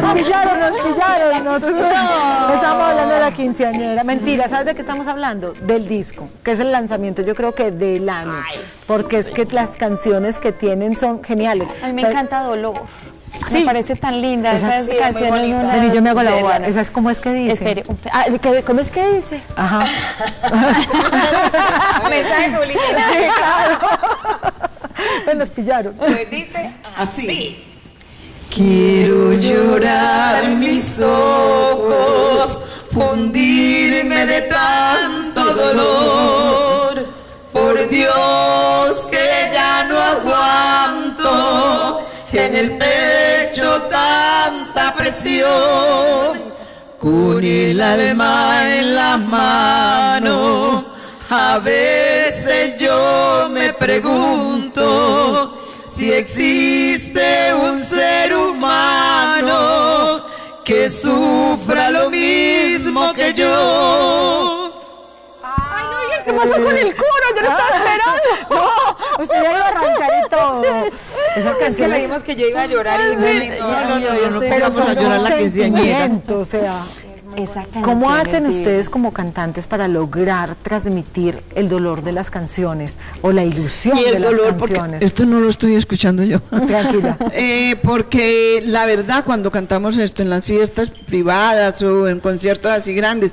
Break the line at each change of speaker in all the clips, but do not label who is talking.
Nos pillaron, nos pillaron. Nosotros no. Estamos hablando de la quinceañera. Mentira, ¿sabes de qué estamos hablando? Del disco, que es el lanzamiento, yo creo que del año. Porque es que las canciones que tienen son geniales.
A mí me
O sea,
encanta Dolor.
Sí.
Me parece tan linda.
Esa sí, es Vení, yo me hago la boba. ¿Esa es cómo es que dice?
Espere, ah, ¿qué- ¿cómo es que dice?
Ajá.
Mensaje subliminal.
Pues nos pillaron.
Pues dice
Así. Quiero llorar mis ojos, fundirme de tanto dolor. Por Dios que ya no aguanto en el pecho tanta presión. Con el alma en la mano, a veces yo me pregunto si existe un ser humano que sufra lo mismo que yo.
¿Qué pasó con el coro? Yo no estaba esperando.
No, usted ya iba a arrancar y todo. Esas
Es que le
canciones.
dimos que yo iba a llorar y no, no,
No, no, no, no
Pero
pongamos a
son
llorar
un
la quinceañera.
Esa
¿Cómo hacen ustedes como cantantes para lograr transmitir el dolor de las canciones o la ilusión
Y
de
el
las
dolor,
canciones?
esto no lo estoy escuchando yo.
Tranquila.
Eh, porque la verdad, cuando cantamos esto en las fiestas privadas o en conciertos así grandes,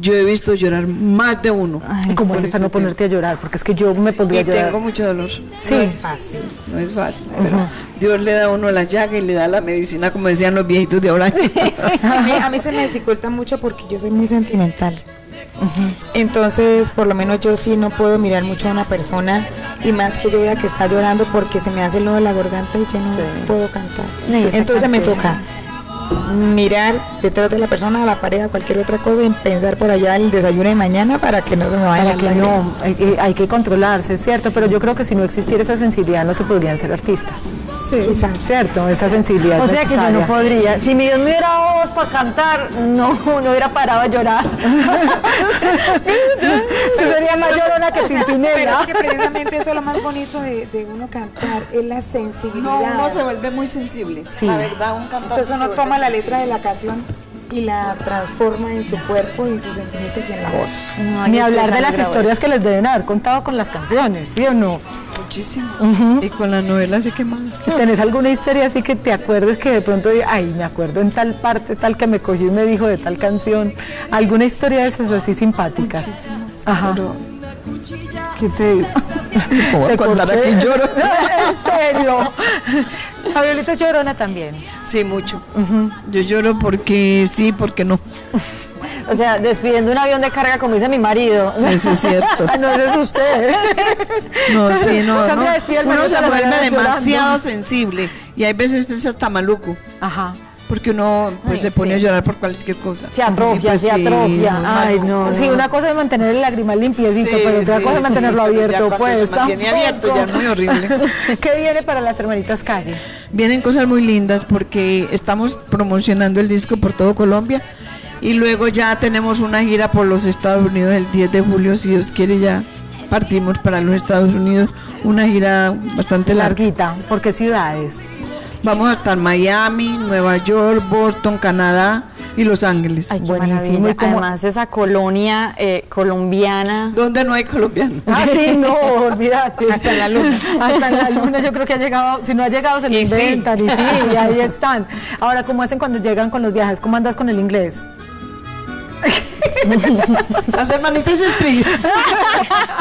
yo he visto llorar más de uno.
¿Y cómo haces para no ponerte a llorar? Porque es que yo me pondría
Y
a llorar.
tengo mucho dolor.
Sí.
no es fácil.
No es fácil, pero Dios le da a uno la llaga y le da la medicina, como decían los viejitos de ahora.
A mí, a mí se me dificulta mucho porque yo soy muy sentimental. Entonces, por lo menos yo sí no puedo mirar mucho a una persona y más que yo vea que está llorando porque se me hace el nudo de la garganta y yo no puedo cantar. Entonces me toca mirar detrás de la persona, a la pared, a cualquier otra cosa y pensar por allá el desayuno de mañana para que no se me vaya
que no, hay, que- hay que controlarse, es cierto, pero yo creo que si no existiera esa sensibilidad no se podrían ser artistas.
Quizás.
Cierto, esa sensibilidad
O sea que yo no podría. Si mi Dios me diera voz para cantar, no, no hubiera parado a llorar.
Sí, sería más llorona que
Pero
Pimpinela.
es que precisamente eso es lo más bonito de, de uno cantar, es la sensibilidad.
No, uno se vuelve muy sensible.
Sí.
La verdad, un cantante
Entonces uno toma la letra de la canción y la transforma en su cuerpo y sus sentimientos y en la voz.
Ni hablar de las historias que les deben haber contado con las canciones, ¿sí o no?
Muchísimo. Y con la novela, sé que más.
Si tenés alguna historia así que te acuerdes que de pronto, ay, me acuerdo en tal parte, tal que me cogió y me dijo de tal canción, alguna historia de esas así simpáticas. Ajá.
¿Qué te digo? ¿Cómo voy a
Te
contar aquí lloro?
en serio. Fabiolita llorona también.
Sí, mucho. Yo lloro porque sí, porque no.
O sea, despidiendo un avión de carga, como dice mi marido.
Sí, Eso es cierto.
No, ese es usted.
No, sí, no,
Sandra
no. Uno se
la
vuelve demasiado
llorando.
sensible y hay veces es hasta maluco
Ajá.
Porque uno pues se pone a llorar por cualquier cosa.
Se atrofia,
pues,
se
sí,
atrofia. Ay,
maluco.
no.
Sí, una cosa es mantener el lagrimal limpiecito,
Sí,
pero otra
sí,
cosa es mantenerlo
ya
abierto,
cuando
pues.
se mantiene abierto ya es
tampoco.
muy horrible.
¿Qué viene para las hermanitas calle?
Vienen cosas muy lindas porque estamos promocionando el disco por todo Colombia y luego ya tenemos una gira por los Estados Unidos el 10 de julio, si Dios quiere ya partimos para los Estados Unidos, una gira bastante larga.
Larguita, ¿por qué ciudades?
Vamos a estar Miami, Nueva York, Boston, Canadá y Los Ángeles.
Ay, qué
Buenísimo, y como-
Además, esa colonia eh, colombiana.
¿Dónde no hay colombianos?
Ah, sí, no, olvídate.
Hasta en la luna.
Hasta en la luna, yo creo que ha llegado, si no ha llegado se lo
Y sí.
inventan, y sí, y ahí están. Ahora, ¿cómo hacen cuando llegan con los viajes? ¿Cómo andas con el inglés?
Las hermanitas Street.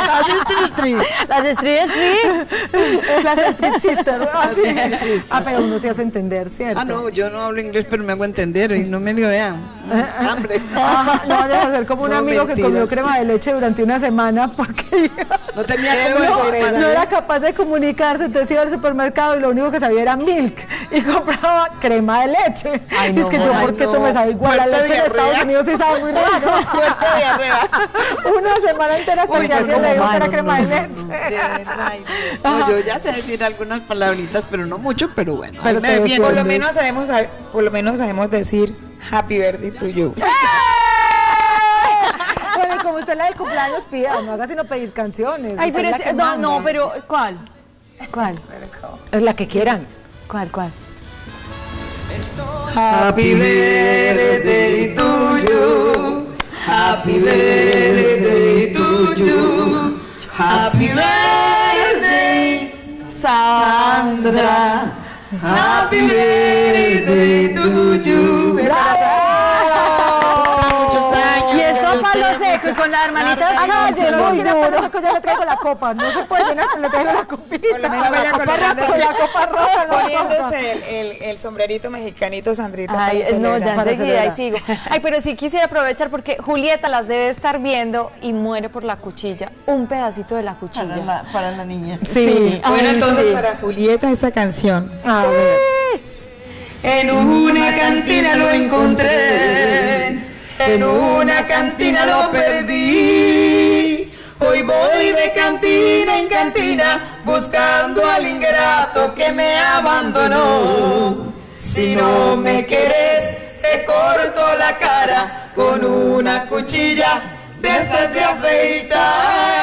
Las Street Street.
Las estrellas, sí.
Las Street Sisters. Ah,
Las
sí.
Street Sisters.
Ah, pero uno se hace entender, ¿cierto?
Ah, no, yo no hablo inglés, pero me hago entender y no me lo vean. Hambre.
Ajá, no vayas a ser como un
No,
amigo que comió crema de leche durante una semana porque
No tenía
no,
decir
no era capaz de comunicarse, entonces iba al supermercado y lo único que sabía era milk y compraba crema de leche.
Ay,
y es que yo, porque esto me sabe igual, la
Muerte
leche de
diarrea.
Estados Unidos sí sabe muy raro.
Diarrea.
una semana entera hasta
Uy,
que alguien le dijo que era
malo,
crema
no.
de leche.
De verdad, ay, Dios. No, yo ya sé decir algunas palabritas, pero no mucho, pero bueno. ahí
Pero
me
te
defiendo.
Por lo menos sabemos, por lo menos sabemos decir Happy Birthday to you.
Bueno, y como usted la del cumpleaños pida, no haga sino pedir canciones.
Ay, pero
es
no,
manda.
no, pero ¿cuál?
¿Cuál? Es la que quieran. ¿Cuál, cuál?
Happy birthday to you. Happy birthday to you. Happy birthday, Sandra. Happy birthday to you.
Con las hermanitas
Ay, no,
calle,
no,
¿no?
mira, por eso que yo le traigo la copa. No se puede llenar, le traigo la copita.
Por lo menos vaya
la copa roja, la copa roja, la
poniéndose el, el, el sombrerito mexicanito, Sandrita.
Ay, no, ya enseguida ahí sigo. Ay, pero sí quisiera aprovechar porque Julieta las debe estar viendo y muere por la cuchilla. Un pedacito de la
Para
cuchilla.
la, para la niña.
Sí.
Bueno,
Ay,
entonces
sí.
para Julieta esta canción.
A ver.
En una cantina lo encontré, en una cantina lo perdí. Hoy voy de cantina en cantina buscando al ingrato que me abandonó. Si no me quieres, te corto la cara con una cuchilla de esas de afeitar.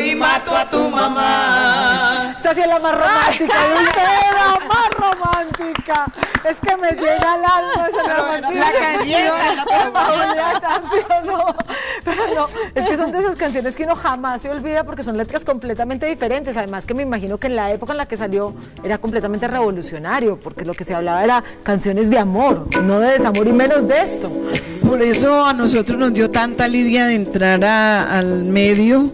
Y mato a tu mamá.
Esta sí es la más romántica de usted, la más romántica. Es que me llega al alma esa romántica.
la canción,
¿sí o no? Pero no, es que son de esas canciones que uno jamás se olvida porque son letras completamente diferentes. Además que me imagino que en la época en la que salió era completamente revolucionario, porque lo que se hablaba era canciones de amor, no de desamor y menos de esto.
Por eso a nosotros nos dio tanta lidia de entrar a- al medio,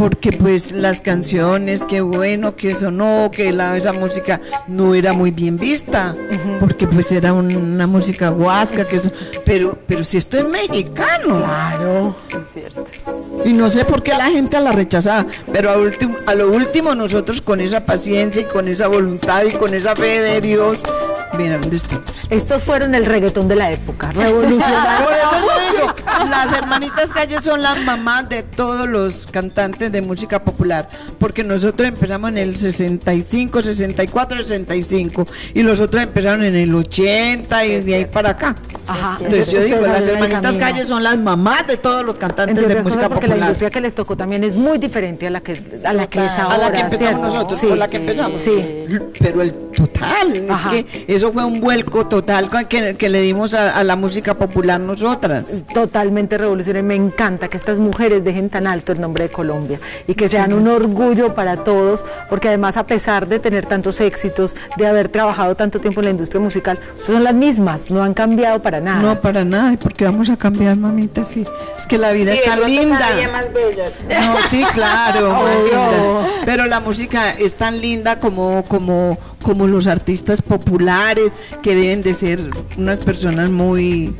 porque pues las canciones, qué bueno que sonó, que la, esa música no era muy bien vista, porque pues era un- una música guasca, que eso, pero, pero si esto es mexicano.
Claro.
Y no sé por qué la gente la rechazaba, pero a lo último nosotros con esa paciencia y con esa voluntad y con esa fe de Dios, mira dónde estamos.
Estos fueron el reggaetón de la época, revolucionario.
Las hermanitas calles son las mamás de todos los cantantes de música popular, porque nosotros empezamos en el 65, 64, 65 y los otros empezaron en el 80 y de ahí para acá.
Ajá.
Entonces yo digo, las hermanitas calles son las mamás de todos los cantantes de música
cosas, porque la
popular.
industria que les tocó también es muy diferente a la que a la que es
Total.
ahora.
a la que empezamos
¿cierto?
nosotros,
Sí,
con la que empezamos.
Sí.
Pero el total,
Ajá.
es que eso fue un vuelco total que, que le dimos a, a la música popular nosotras.
Totalmente revolucionario. Me encanta que estas mujeres dejen tan alto el nombre de Colombia y que sean un orgullo para todos, porque además a pesar de tener tantos éxitos, de haber trabajado tanto tiempo en la industria musical, son las mismas, no han cambiado para nada.
No, para nada, porque vamos a cambiar, mamita, sí. Es que la vida
Sí,
está linda.
más bellas.
No, sí, claro, muy
Obvio.
lindas. Pero la música es tan linda como, como, como los artistas populares, que deben de ser unas personas muy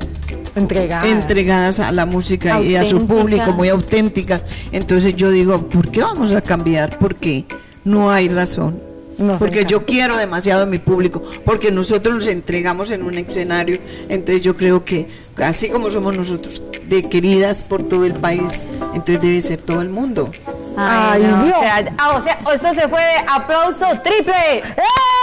Entregada.
entregadas a la música y a su público, muy auténticas. Entonces yo digo, ¿por qué vamos a cambiar? Porque no hay razón.
Nos
porque
encanta.
yo quiero demasiado a mi público, porque nosotros nos entregamos en un escenario, entonces yo creo que así como somos nosotros de queridas por todo el país, entonces debe ser todo el mundo.
Ay,
no,
Dios.
O sea, ah, o sea, esto se fue de aplauso triple.
¡Eh!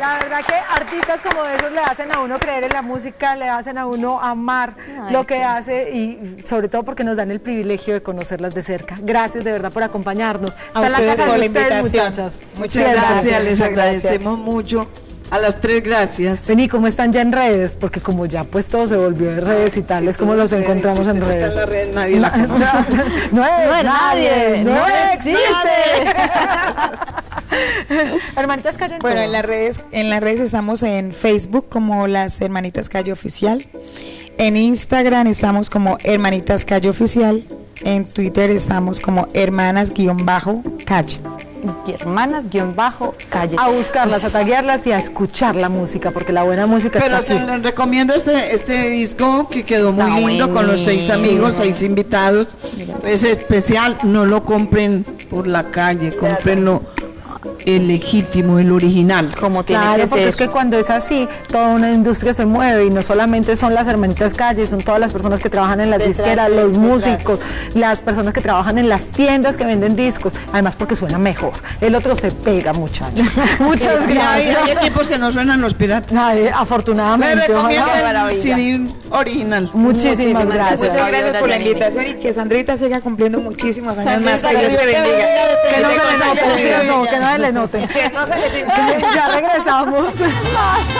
La verdad que artistas como esos le hacen a uno creer en la música, le hacen a uno amar
Ay,
lo que
sí.
hace y sobre todo porque nos dan el privilegio de conocerlas de cerca. Gracias de verdad por acompañarnos.
A
Está en la
ustedes
casa de
la
ustedes,
invitación.
muchachas.
Muchas
Gracias,
gracias,
les
muchas gracias.
agradecemos mucho. A las tres, gracias.
Vení, ¿cómo están ya en redes? Porque como ya pues todo se volvió de redes y tal,
Sí,
es como
todo
los
en redes,
encontramos
si
en
usted no
redes.
está en la red, nadie la
no, no es,
No es
nadie,
nadie,
no,
no
existe. Hermanitas Callen.
Bueno,
todo.
en las redes, en las redes estamos en Facebook como las Hermanitas Calle Oficial. En Instagram estamos como Hermanitas Calle Oficial. En Twitter estamos como Hermanas-Calle.
Y hermanas guion bajo calle.
a buscarlas, a taguearlas y a escuchar la música, porque la buena música
Pero
está
se les recomiendo este, este disco que quedó muy
Está
lindo con los seis amigos, seis invitados. Es especial, no lo compren por la calle, cómprenlo el legítimo, el original.
Como tiene
Claro,
que
porque
ser.
es que cuando es así, toda una industria se mueve y no solamente son las hermanitas calles, son todas las personas que trabajan en las disqueras, los músicos, las personas que trabajan en las tiendas que venden discos, además porque suena mejor. El otro se pega, muchachos. Muchas
Sí,
gracias.
hay equipos que no suenan los piratas.
Ay,
Me
afortunadamente.
recomiendo
ojalá.
el. CD original.
Muchísimas
Muchísimas
gracias.
Muchas gracias por la invitación y que Sandrita siga cumpliendo muchísimos años más. Que
Sandrita,
Dios te
que Dios te
bendiga.
Que no se le no, que no se le note.
Que no se le siga.
Ya regresamos.